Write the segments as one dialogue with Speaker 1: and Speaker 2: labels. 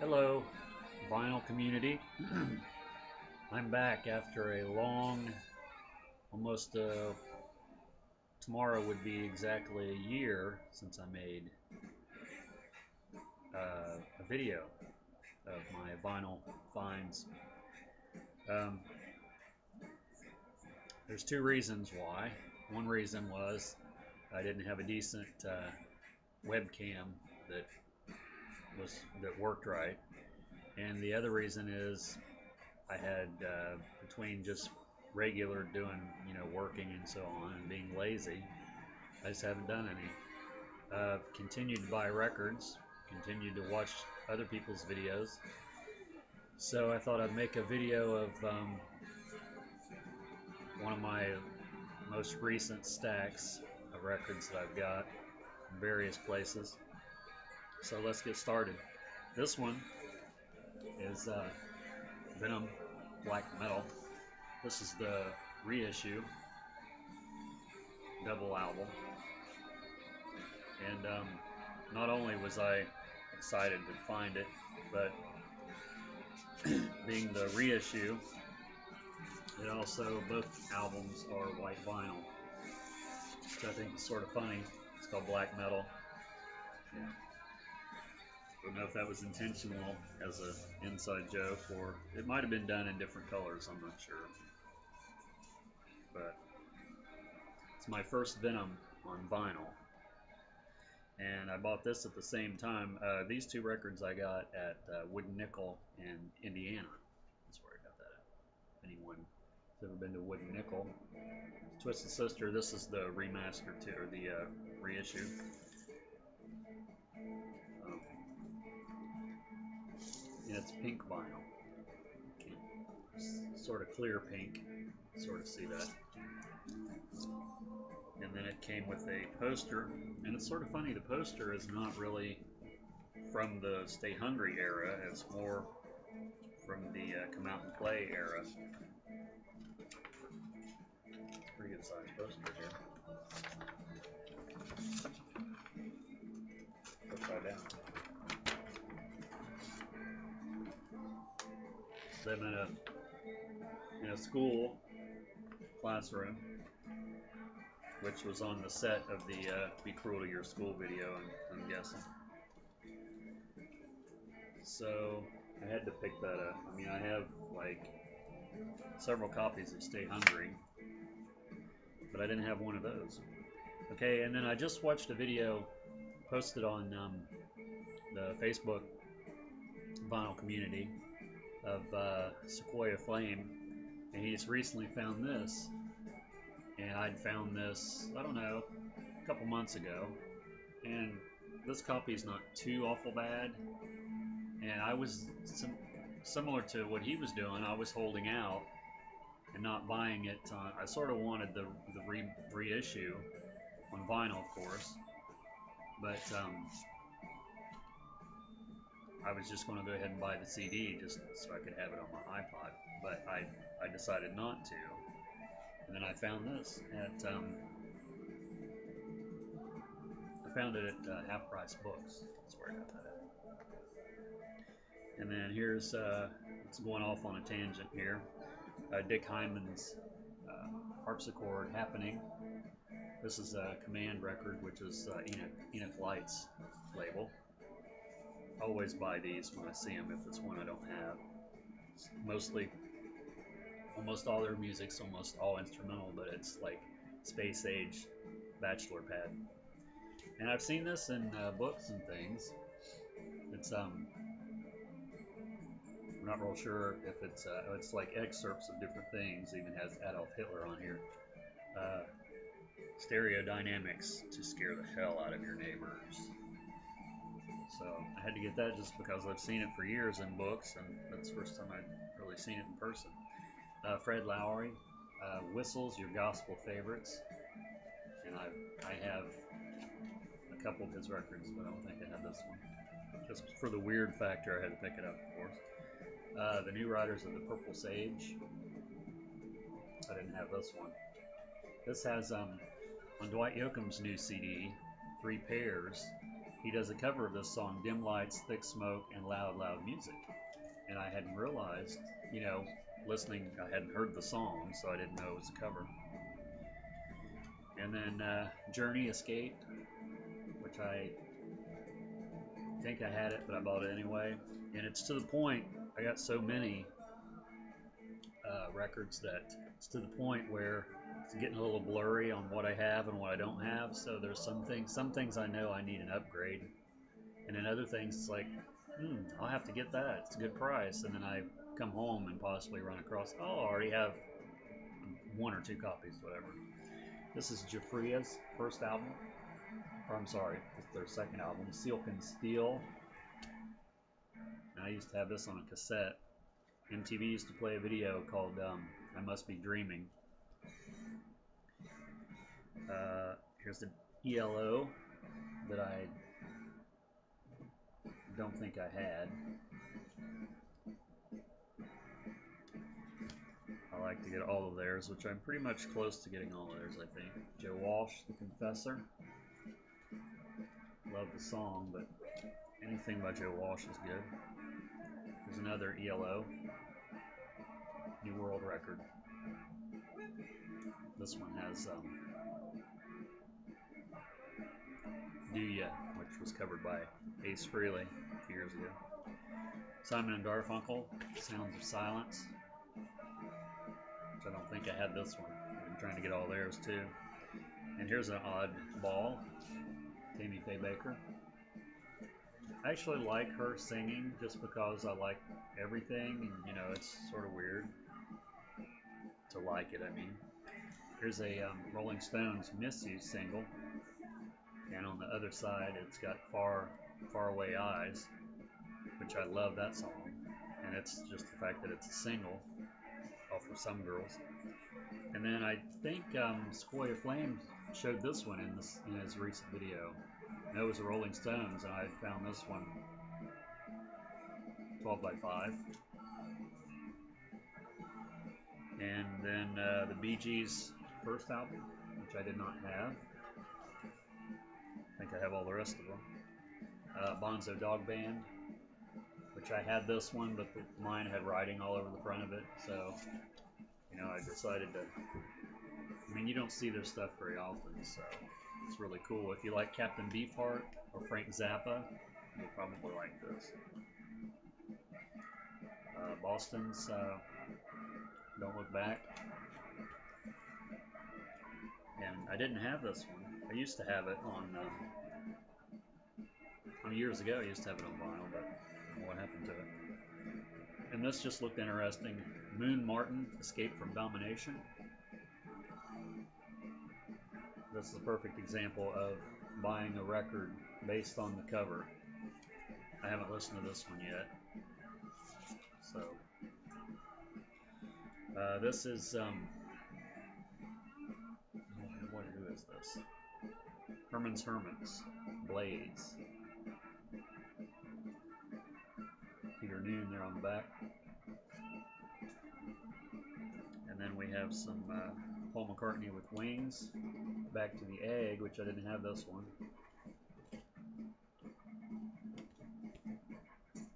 Speaker 1: Hello, vinyl community. I'm back after a long, almost uh, tomorrow would be exactly a year since I made uh, a video of my vinyl finds. Um, there's two reasons why. One reason was I didn't have a decent uh, webcam that was that worked right, and the other reason is I had uh, between just regular doing you know working and so on and being lazy, I just haven't done any. Uh, continued to buy records, continued to watch other people's videos. So I thought I'd make a video of um, one of my most recent stacks of records that I've got in various places. So let's get started. This one is uh, Venom Black Metal. This is the reissue double album. And um, not only was I excited to find it, but being the reissue, it also, both albums are white vinyl, which I think is sort of funny. It's called Black Metal. Yeah. Don't know if that was intentional as an inside joke, or it might have been done in different colors. I'm not sure. But it's my first Venom on vinyl, and I bought this at the same time. Uh, these two records I got at uh, Wooden Nickel in Indiana. That's where I got that at. Anyone has ever been to Wooden Nickel? Twisted Sister. This is the remaster too, or the uh, reissue. And it's pink vinyl. Sort of clear pink, sort of see that. And then it came with a poster, and it's sort of funny. The poster is not really from the Stay Hungry era; it's more from the uh, Come Out and Play era. Pretty good sized poster here. Upside down. Them in a in a school classroom, which was on the set of the uh, "Be Cruel to Your School" video. I'm, I'm guessing. So I had to pick that up. I mean, I have like several copies of Stay Hungry, but I didn't have one of those. Okay, and then I just watched a video posted on um, the Facebook vinyl community of uh, Sequoia Flame, and he's recently found this. And I'd found this, I don't know, a couple months ago. And this copy is not too awful bad. And I was sim- similar to what he was doing, I was holding out and not buying it. Uh, I sort of wanted the, the re- reissue on vinyl, of course. But um, I was just going to go ahead and buy the CD just so I could have it on my iPod, but I, I decided not to. And then I found this at um, I found it at uh, Half Price Books. That's where I got that at. And then here's uh, it's going off on a tangent here. Uh, Dick Hyman's uh, harpsichord happening. This is a command record, which is uh, Enoch, Enoch Lights label always buy these when I see them if it's one I don't have. It's mostly, almost all their music's almost all instrumental, but it's like space age bachelor pad. And I've seen this in uh, books and things. It's um, I'm not real sure if it's uh, it's like excerpts of different things. Even has Adolf Hitler on here. Uh, stereo dynamics to scare the hell out of your neighbors. So I had to get that just because I've seen it for years in books, and that's the first time I've really seen it in person. Uh, Fred Lowery, uh, Whistles, your gospel favorites, and I I have a couple of his records, but I don't think I have this one. Just for the weird factor, I had to pick it up, of course. Uh, the New Riders of the Purple Sage. I didn't have this one. This has um, on Dwight Yoakam's new CD, Three Pears, he does a cover of this song, Dim Lights, Thick Smoke, and Loud, Loud Music. And I hadn't realized, you know, listening, I hadn't heard the song, so I didn't know it was a cover. And then uh, Journey Escape, which I think I had it, but I bought it anyway. And it's to the point, I got so many uh, records that it's to the point where it's getting a little blurry on what I have and what I don't have. So there's some things, some things I know I need an upgrade, and then other things it's like, hmm, I'll have to get that. It's a good price, and then I come home and possibly run across, oh, I already have one or two copies, whatever. This is Giuffria's first album, or I'm sorry, it's their second album, Silk and Steel. And I used to have this on a cassette. MTV used to play a video called um, I Must Be Dreaming. Uh, here's the ELO that I don't think I had. I like to get all of theirs, which I'm pretty much close to getting all of theirs, I think. Joe Walsh, The Confessor. Love the song, but anything by Joe Walsh is good. There's another ELO. New World Record. This one has um, Do Ya, which was covered by Ace Frehley a few years ago. Simon and Garfunkel, Sounds of Silence. Which I don't think I had this one. I'm trying to get all theirs too. And here's an odd ball, Tammy Faye Bakker. I actually like her singing just because I like everything, and you know, it's sort of weird to like it, I mean. Here's a um, Rolling Stones Miss You single, and on the other side, it's got Far, Far Away Eyes, which I love that song, and it's just the fact that it's a single, all for some girls. And then I think um, Sequoia Flames showed this one in, this, in his recent video. And it was the Rolling Stones, and I found this one 12 by 5. And then uh, the Bee Gees' first album, which I did not have. I think I have all the rest of them. Uh, Bonzo Dog Band, which I had this one, but the, mine had writing all over the front of it, so you know I decided to. I mean, you don't see their stuff very often, so it's really cool. If you like Captain Beefheart or Frank Zappa, you'll probably like this. Uh, Boston's uh, Don't Look Back. And I didn't have this one. I used to have it on. Um, years ago, I used to have it on vinyl, but what happened to it? And this just looked interesting. Moon Martin, Escape from Domination. This is a perfect example of buying a record based on the cover. I haven't listened to this one yet. So, uh, this is, um, what, who is this? Herman's Hermits, Blaze. Peter Noone there on the back. And then we have some uh, Paul McCartney with Wings, Back to the Egg, which I didn't have this one.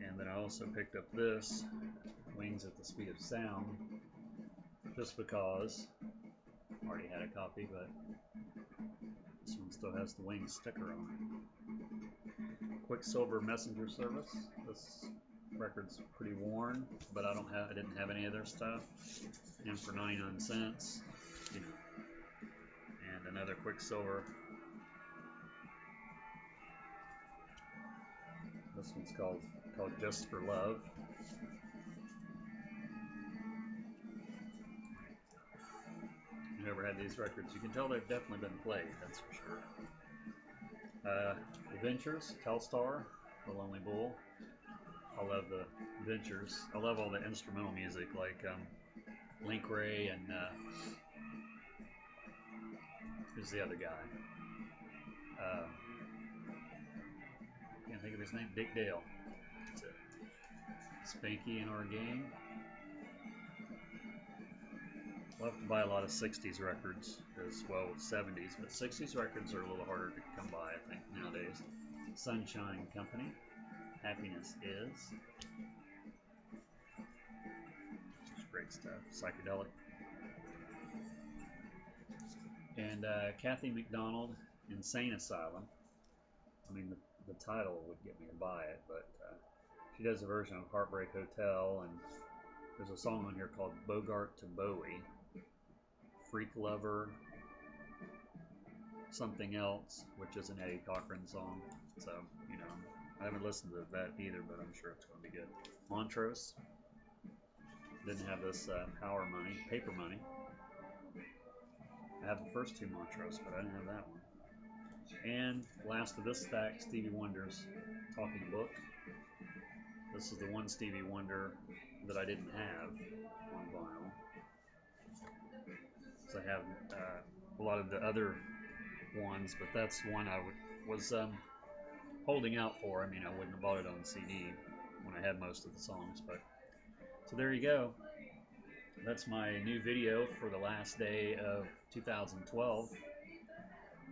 Speaker 1: And then I also picked up this, Wings at the Speed of Sound, just because I already had a copy, but this one still has the Wings sticker on. it. Quicksilver Messenger Service. This record's pretty worn, but I don't have I didn't have any of their stuff. And for 99 cents, you know. And another Quicksilver. This one's called called Just for Love. Never had these records. You can tell they've definitely been played, that's for sure. Uh, Adventures, Telstar, The Lonely Bull. I love the Ventures. I love all the instrumental music like um, Link Wray and uh, who's the other guy? Uh, can't think of his name. Dick Dale. That's it. Spanky and Our Gang. We'll have to buy a lot of 60s records as well as 70s, but 60s records are a little harder to come by, I think, nowadays. Sunshine Company. Happiness is. It's great stuff. Psychedelic. And uh, Kathi McDonald, Insane Asylum. I mean, the, the title would get me to buy it, but uh, she does a version of Heartbreak Hotel, and there's a song on here called Bogart to Bowie, Freak Lover, something else, which is an Eddie Cochran song. So, you know, I haven't listened to that either, but I'm sure it's going to be good. Montrose didn't have this uh, power money, paper money. I have the first two Montrose, but I didn't have that one. And last of this stack, Stevie Wonder's Talking Book. This is the one Stevie Wonder that I didn't have on vinyl. I have uh, a lot of the other ones, but that's one I was um, holding out for. I mean, I wouldn't have bought it on CD when I had most of the songs, but so there you go. That's my new video for the last day of 2012,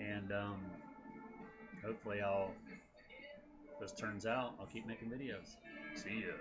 Speaker 1: and um, hopefully I'll. If this turns out, I'll keep making videos. See ya.